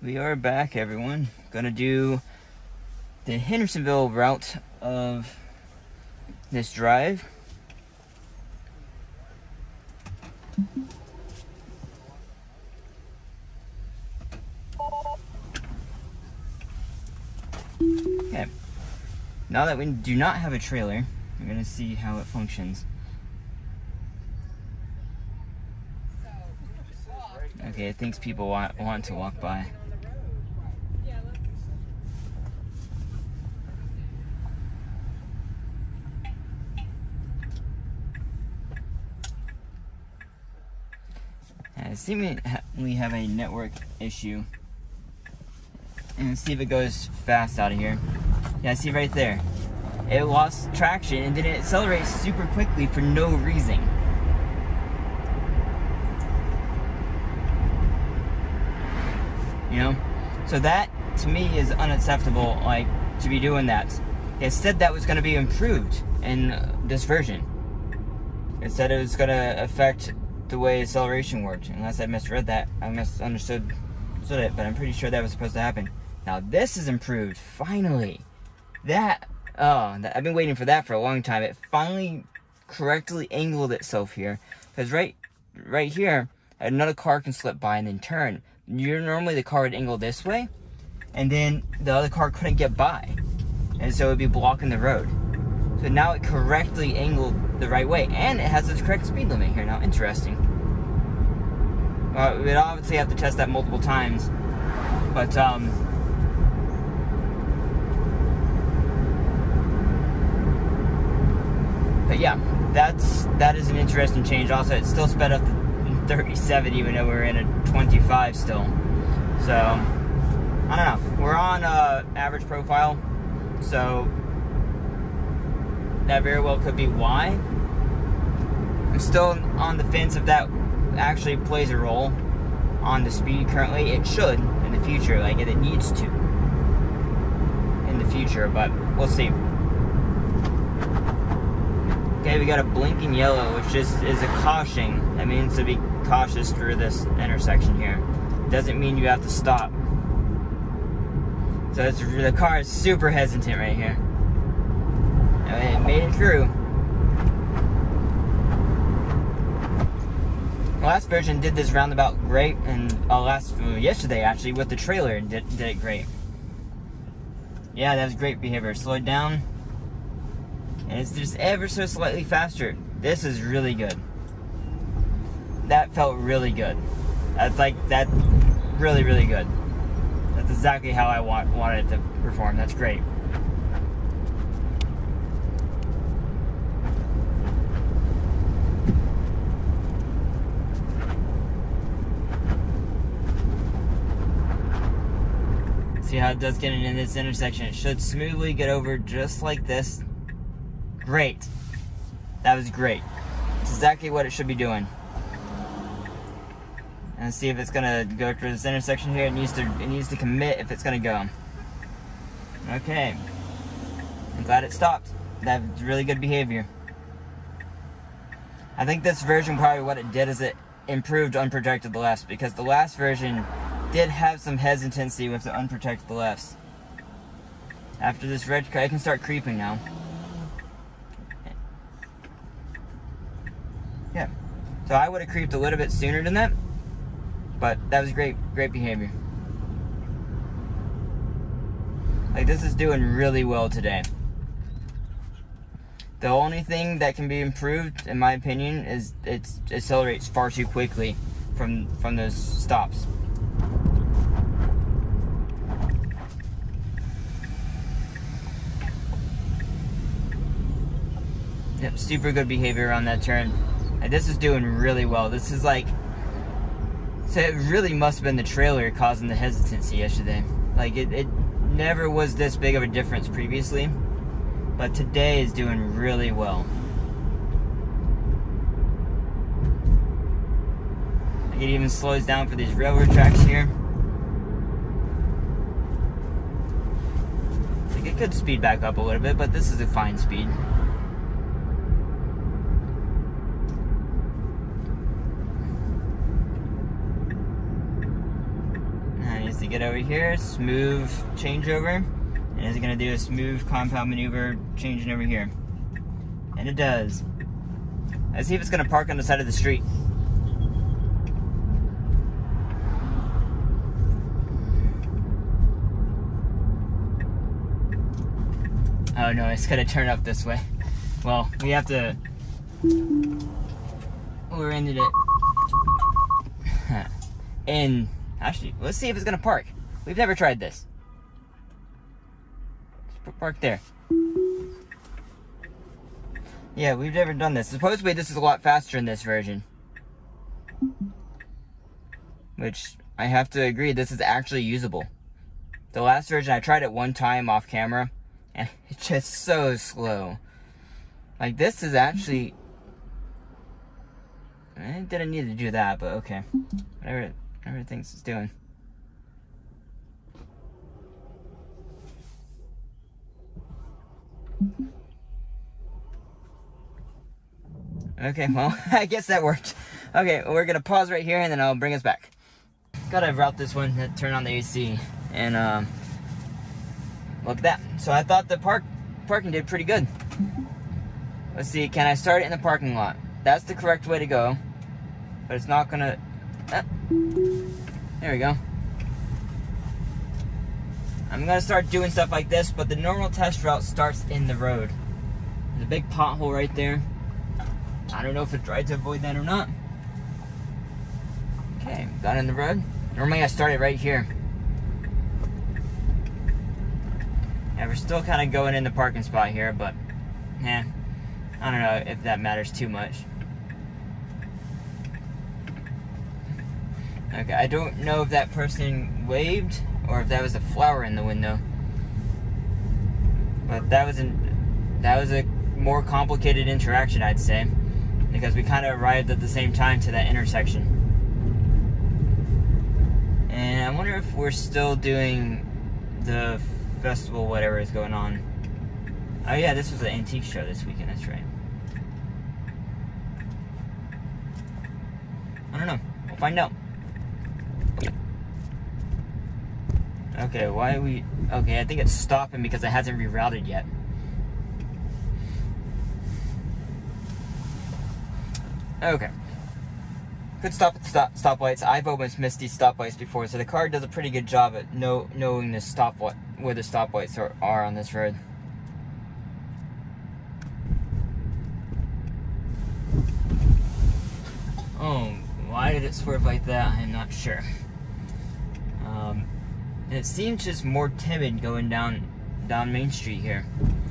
We are back, everyone. Gonna do the Hendersonville route of this drive. Okay. Now that we do not have a trailer, we're gonna see how it functions. Okay, it thinks people want, want to walk by. I seem we have a network issue. And see if it goes fast out of here. Yeah, see right there. It lost traction and then it accelerates super quickly for no reason. You know? So that to me is unacceptable, like to be doing that. It said that was going to be improved in this version. It said it was going to affect the way acceleration worked. Unless I misread that, I misunderstood it, but I'm pretty sure that was supposed to happen. Now this is improved, finally. That, oh, I've been waiting for that for a long time. It finally correctly angled itself here. Because right, right here, another car can slip by and then turn. You're normally the car would angle this way, and then the other car couldn't get by. And so it would be blocking the road. So now it correctly angled the right way, and it has its correct speed limit here now. Interesting. Well, we'd obviously have to test that multiple times, but um, but yeah, that's that is an interesting change. Also, it's still sped up to 37, even though we're in a 25 still. So I don't know. We're on uh, average profile, so that very well could be why. I'm still on the fence if that actually plays a role on the speed currently. It should in the future, like it needs to in the future, but we'll see. Okay, we got a blinking yellow, which just is a caution. That means to be cautious through this intersection here. Doesn't mean you have to stop. So the car is super hesitant right here. It made it through. last version did this roundabout great, and uh, last uh, yesterday actually with the trailer did, did it great. Yeah, that was great behavior. Slowed down, and it's just ever so slightly faster. This is really good. That felt really good. That's like that, really really good. That's exactly how I want wanted it to perform. That's great. See how it does get in this intersection. It should smoothly get over just like this. Great. That was great. It's exactly what it should be doing. And see if it's gonna go through this intersection here. It needs to it needs to commit if it's gonna go. Okay. I'm glad it stopped. That's really good behavior. I think this version probably what it did is it improved unprotected lefts because the last version did have some hesitancy with the unprotected lefts. After this red I can start creeping now. Yeah. So I would have creeped a little bit sooner than that, but that was great, great behavior. Like this is doing really well today. The only thing that can be improved, in my opinion, is it accelerates far too quickly from from those stops. Yep, super good behavior on that turn. And this is doing really well. This is like, so it really must have been the trailer causing the hesitancy yesterday. Like it, it never was this big of a difference previously, but today is doing really well. It even slows down for these railroad tracks here. Like it could speed back up a little bit, but this is a fine speed. Get over here, smooth changeover, and it's gonna do a smooth compound maneuver changing over here. And it does. Let's see if it's gonna park on the side of the street. Oh no, it's gonna turn up this way. Well, we have to. We're into it. and actually, let's see if it's gonna park. We've never tried this. Let's park there. Yeah, we've never done this. Supposedly, this is a lot faster in this version. Which I have to agree, this is actually usable. The last version, I tried it one time off camera and it's just so slow. Like this is actually I didn't need to do that, but okay. Whatever whatever it thinks doing. Okay, well, I guess that worked. Okay, well, we're gonna pause right here and then I'll bring us back. Gotta route this one to turn on the AC. And um Look at that. So I thought the park parking did pretty good. Let's see, can I start it in the parking lot? That's the correct way to go. But it's not gonna... There we go. I'm gonna start doing stuff like this, but the normal test route starts in the road. There's a big pothole right there. I don't know if it's tried to avoid that or not. Okay, got in the road. Normally I start it right here. Yeah, we're still kind of going in the parking spot here, but, yeah, I don't know if that matters too much. Okay, I don't know if that person waved or if that was a flower in the window. But that was an that was a more complicated interaction, I'd say, because we kind of arrived at the same time to that intersection. And I wonder if we're still doing the festival, whatever is going on. Oh yeah, this was an antique show this weekend, that's right. I don't know. We'll find out. Okay, why are we... Okay, I think it's stopping because it hasn't rerouted yet. Okay. Good stop at stop stoplights. I've almost missed these stoplights before, so the car does a pretty good job at know, knowing the stop where the stoplights are, are on this road. Oh, why did it swerve like that? I'm not sure. Um, it seems just more timid going down down Main Street here.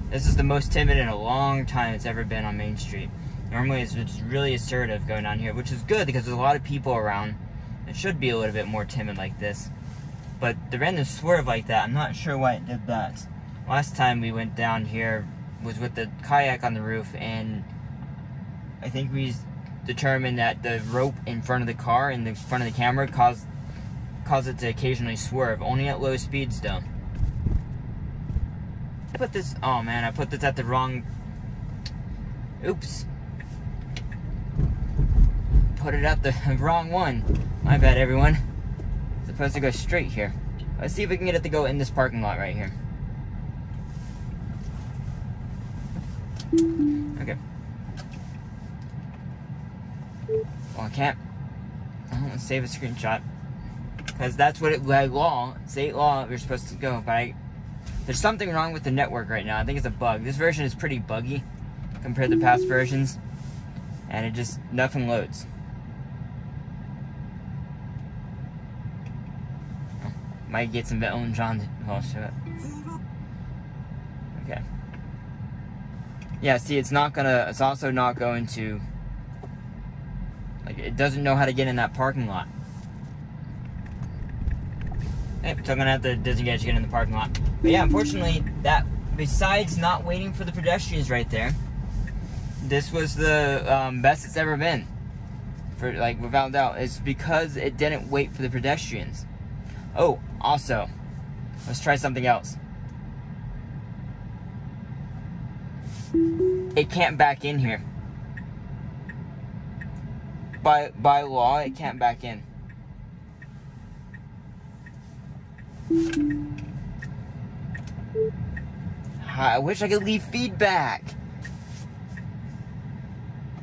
This is the most timid in a long time it's ever been on Main Street. Normally it's, it's really assertive going on here, which is good because there's a lot of people around. It should be a little bit more timid like this. But the random swerve like that, I'm not sure why it did that. Last time we went down here was with the kayak on the roof and I think we determined that the rope in front of the car in the front of the camera caused caused it to occasionally swerve, only at low speeds though. I put this, oh man, I put this at the wrong, oops put it at the wrong one. My bad, everyone. It's supposed to go straight here. Let's see if we can get it to go in this parking lot right here. Okay. Well, I can't. Want to save a screenshot. Because that's what it, by law, state law, we're supposed to go. But I, there's something wrong with the network right now. I think it's a bug. This version is pretty buggy compared to past versions. And it just, nothing loads. Might get some Elton John. Oh shit. Okay. Yeah, see, it's not gonna. It's also not going to. Like, it doesn't know how to get in that parking lot. So I'm gonna have to disengage get in the parking lot. But yeah, unfortunately, that besides not waiting for the pedestrians right there, this was the um, best it's ever been. For like without doubt, it's because it didn't wait for the pedestrians. Oh, also, let's try something else. It can't back in here. By by law, it can't back in. I wish I could leave feedback.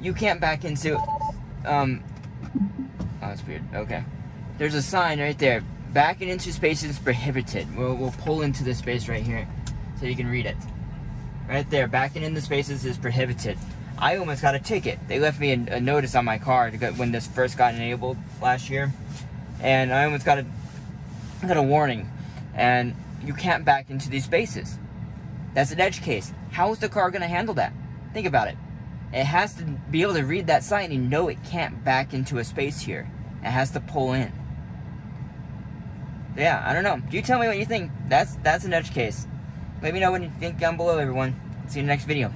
You can't back into, um, oh, that's weird. Okay. There's a sign right there. Backing into spaces is prohibited. We'll, we'll pull into this space right here so you can read it. Right there, backing into spaces is prohibited. I almost got a ticket. They left me a, a notice on my car when this first got enabled last year. And I almost got a, got a warning. And you can't back into these spaces. That's an edge case. How is the car going to handle that? Think about it. It has to be able to read that sign and know it can't back into a space here. It has to pull in. Yeah, I don't know. You tell me what you think. That's that's an edge case. Let me know what you think down below, everyone. See you in the next video.